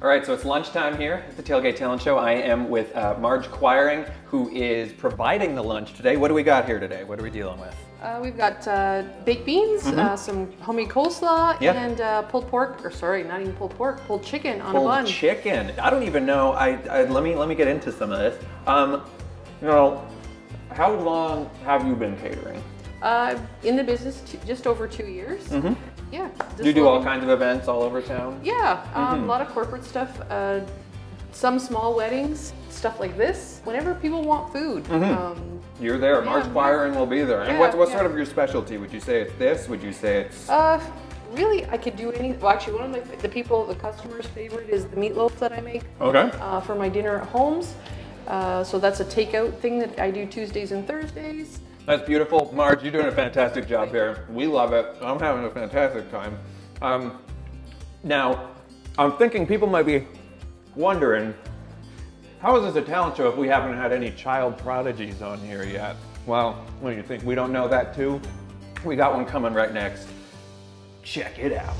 All right, so it's lunchtime here at the Tailgate Talent Show. I am with uh, Marge Quiring, who is providing the lunch today. What do we got here today? What are we dealing with? Uh, we've got uh, baked beans, uh, some homemade coleslaw, and uh, pulled pork, or sorry, not even pulled pork, pulled chicken on Pulled a bun. Pulled chicken. I don't even know. I, I let me let me get into some of this. Um, you know, how long have you been catering? Uh, in the business, t- just over two years. Yeah. Do just you do all kinds of events all over town? Yeah, um, Mm-hmm. a lot of corporate stuff. Uh, some small weddings, stuff like this. Whenever people want food. Mm-hmm. Um, You're there. Yeah. Quiring will be there. And Yeah, what, what yeah. sort of your specialty? Would you say it's this? Would you say it's uh, really, I could do any. Well, actually, one of my the people, the customers' favorite is the meatloaf that I make. okay? uh, for my dinner at homes. Uh, so that's a takeout thing that I do Tuesdays and Thursdays. That's beautiful. Marge, you're doing a fantastic job here. We love it. I'm having a fantastic time. Um, now, I'm thinking people might be wondering, how is this a talent show if we haven't had any child prodigies on here yet? Well, what do you think? We don't know that too? We got one coming right next. Check it out.